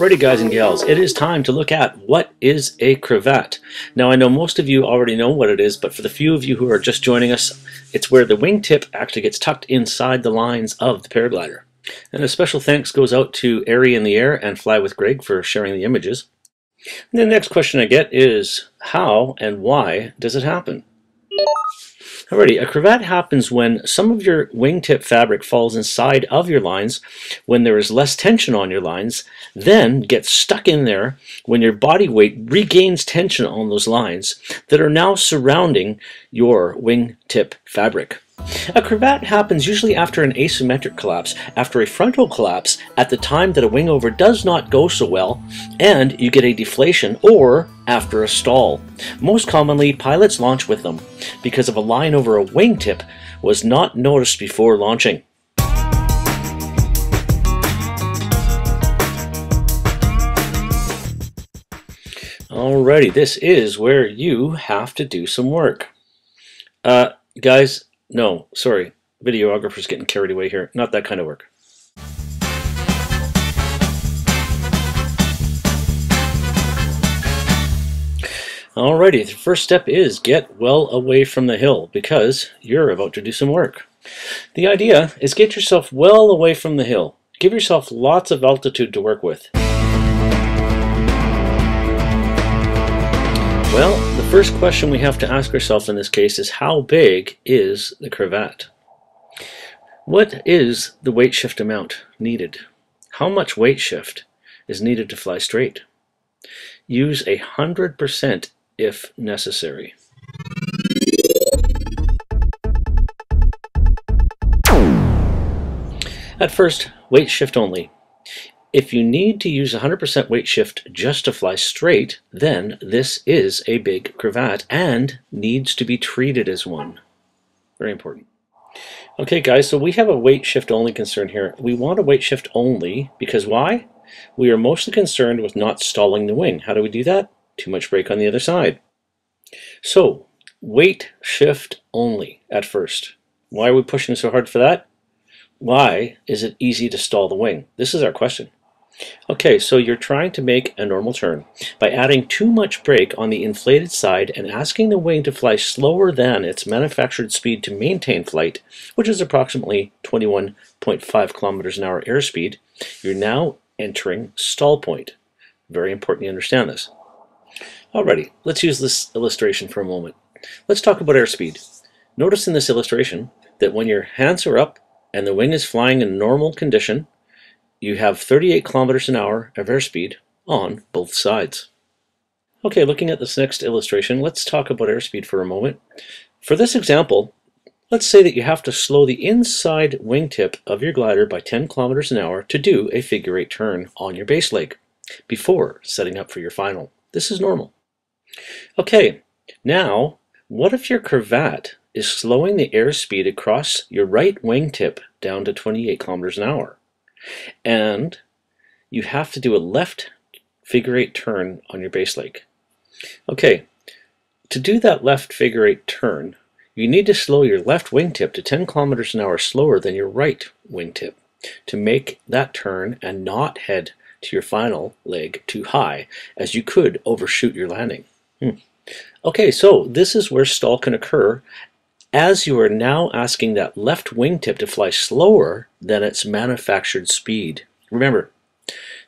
Alrighty guys and gals, it is time to look at what is a cravat. Now I know most of you already know what it is, but for the few of you who are just joining us, it's where the wingtip actually gets tucked inside the lines of the paraglider. And a special thanks goes out to Airy in the Air and Fly with Greg for sharing the images. And the next question I get is, how and why does it happen? Alrighty, a cravat happens when some of your wingtip fabric falls inside of your lines when there is less tension on your lines, then gets stuck in there when your body weight regains tension on those lines that are now surrounding your wingtip fabric. A cravat happens usually after an asymmetric collapse, after a frontal collapse at the time that a wing over does not go so well, and you get a deflation, or after a stall. Most commonly, pilots launch with them because of a line over a wingtip was not noticed before launching. Alrighty, this is where you have to do some work. Uh, guys, no, sorry. Videographer's getting carried away here. Not that kind of work. Alrighty, the first step is get well away from the hill because you're about to do some work. The idea is get yourself well away from the hill. Give yourself lots of altitude to work with. Well, first question we have to ask ourselves in this case is how big is the cravat? What is the weight shift amount needed? How much weight shift is needed to fly straight? Use a 100% if necessary. At first, weight shift only. If you need to use 100% weight shift just to fly straight, then this is a big cravat and needs to be treated as one. Very important. Okay guys, so we have a weight shift only concern here. We want a weight shift only because why? We are mostly concerned with not stalling the wing. How do we do that? Too much brake on the other side. So, weight shift only at first. Why are we pushing so hard for that? Why is it easy to stall the wing? This is our question. Okay, so you're trying to make a normal turn by adding too much brake on the inflated side and asking the wing to fly slower than its manufactured speed to maintain flight, which is approximately 21.5 kilometers an hour airspeed. You're now entering stall point. Very important you understand this. Alrighty, let's use this illustration for a moment. Let's talk about airspeed. Notice in this illustration that when your hands are up and the wing is flying in normal condition, you have 38 kilometers an hour of airspeed on both sides. Okay, looking at this next illustration, let's talk about airspeed for a moment. For this example, let's say that you have to slow the inside wingtip of your glider by 10 kilometers an hour to do a figure eight turn on your base leg before setting up for your final. This is normal. Okay, now what if your cravat is slowing the airspeed across your right wingtip down to 28 kilometers an hour? And you have to do a left figure eight turn on your base leg. Okay, to do that left figure eight turn, you need to slow your left wingtip to 10 kilometers an hour slower than your right wingtip to make that turn and not head to your final leg too high, as you could overshoot your landing. Hmm. Okay, so this is where stall can occur as you are now asking that left wingtip to fly slower than its manufactured speed. Remember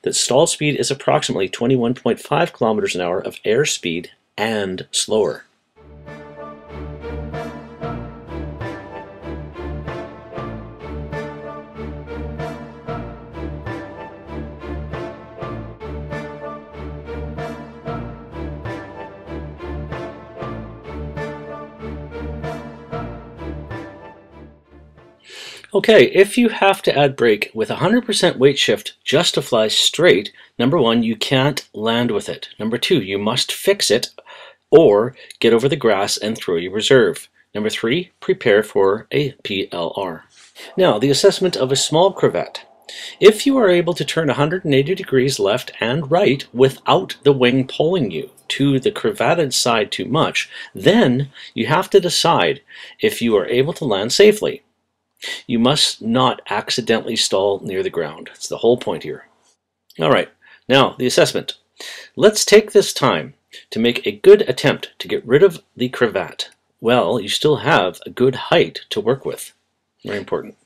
that stall speed is approximately 21.5 kilometers an hour of airspeed and slower. Okay, if you have to add brake with 100% weight shift just to fly straight, number one, you can't land with it. Number two, you must fix it or get over the grass and throw your reserve. Number three, prepare for a PLR. Now, the assessment of a small cravat. If you are able to turn 180 degrees left and right without the wing pulling you to the cravated side too much, then you have to decide if you are able to land safely. You must not accidentally stall near the ground. That's the whole point here. All right. Now, the assessment. Let's take this time to make a good attempt to get rid of the cravat. Well, you still have a good height to work with. Very important.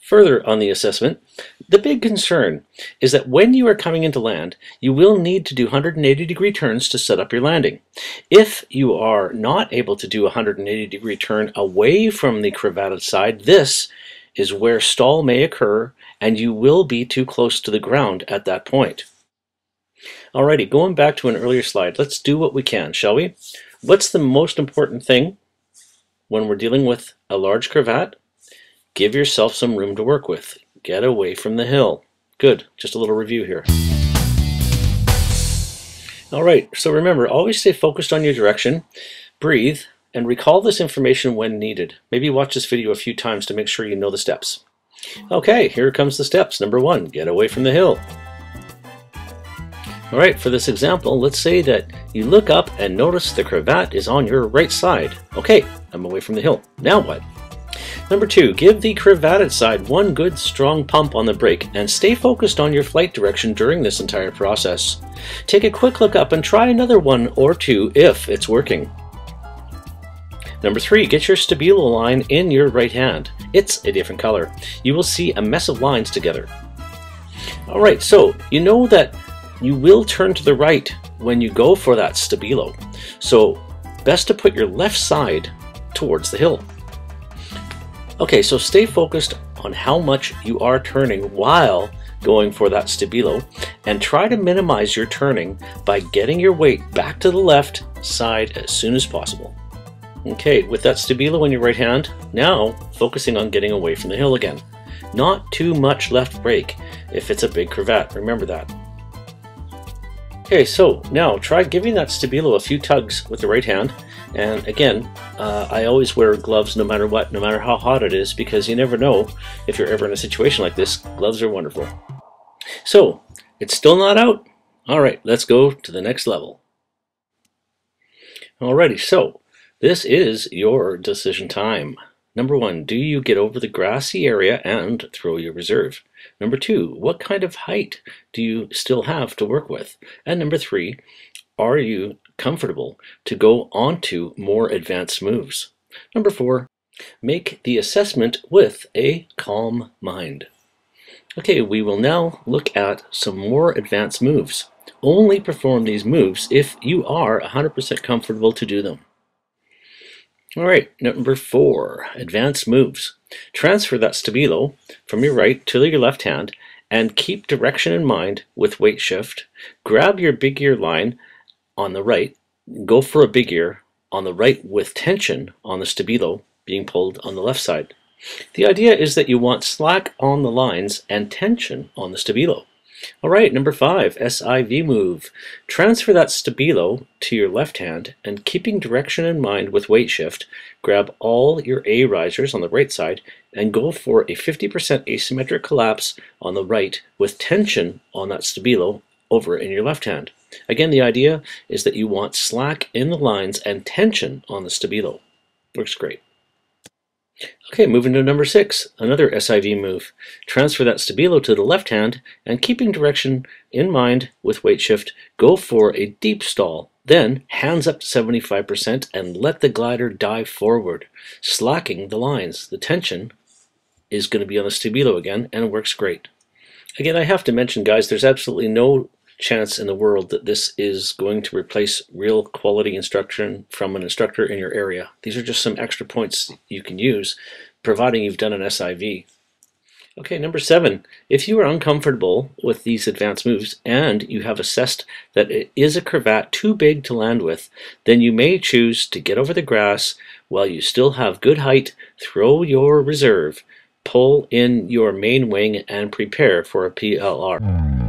Further on the assessment, the big concern is that when you are coming into land, you will need to do 180 degree turns to set up your landing. If you are not able to do a 180 degree turn away from the cravated side, this is where stall may occur and you will be too close to the ground at that point. Alrighty, going back to an earlier slide, let's do what we can, shall we? What's the most important thing when we're dealing with a large cravat? Give yourself some room to work with. Get away from the hill. Good, just a little review here. All right, so remember, always stay focused on your direction, breathe, and recall this information when needed. Maybe watch this video a few times to make sure you know the steps. Okay, here comes the steps. Number one, get away from the hill. All right, for this example, let's say that you look up and notice the cravat is on your right side. Okay, I'm away from the hill. Now what? Number two, give the cravated side one good strong pump on the brake and stay focused on your flight direction during this entire process. Take a quick look up and try another one or two if it's working. Number three, get your stabilo line in your right hand. It's a different color. You will see a mess of lines together. Alright, so you know that you will turn to the right when you go for that stabilo. So best to put your left side towards the hill. Okay, so stay focused on how much you are turning while going for that stabilo and try to minimize your turning by getting your weight back to the left side as soon as possible. Okay, with that stabilo in your right hand, now focusing on getting away from the hill again. Not too much left brake if it's a big cravat, remember that. Okay, so now try giving that stabilo a few tugs with the right hand and again, uh, I always wear gloves no matter what, no matter how hot it is, because you never know if you're ever in a situation like this. Gloves are wonderful. So, it's still not out? Alright, let's go to the next level. Alrighty, so this is your decision time. Number one, do you get over the grassy area and throw your reserve? Number two, what kind of height do you still have to work with? And number three, are you comfortable to go on to more advanced moves? Number four, make the assessment with a calm mind. Okay, we will now look at some more advanced moves. Only perform these moves if you are 100% comfortable to do them. All right, number four, advanced moves. Transfer that stabilo from your right to your left hand and keep direction in mind with weight shift. Grab your big ear line on the right, go for a big ear on the right with tension on the stabilo being pulled on the left side. The idea is that you want slack on the lines and tension on the stabilo. All right, number five, SIV move. Transfer that stabilo to your left hand and keeping direction in mind with weight shift, grab all your A risers on the right side and go for a 50% asymmetric collapse on the right with tension on that stabilo over in your left hand. Again, the idea is that you want slack in the lines and tension on the stabilo. Works great. Okay, moving to number six, another SIV move. Transfer that stabilo to the left hand and keeping direction in mind with weight shift, go for a deep stall. Then hands up to 75% and let the glider dive forward, slacking the lines. The tension is going to be on the stabilo again and works great. Again, I have to mention, guys, there's absolutely no chance in the world that this is going to replace real quality instruction from an instructor in your area. These are just some extra points you can use, providing you've done an SIV. Okay, number seven, if you are uncomfortable with these advanced moves and you have assessed that it is a cravat too big to land with, then you may choose to get over the grass while you still have good height, throw your reserve, pull in your main wing, and prepare for a PLR.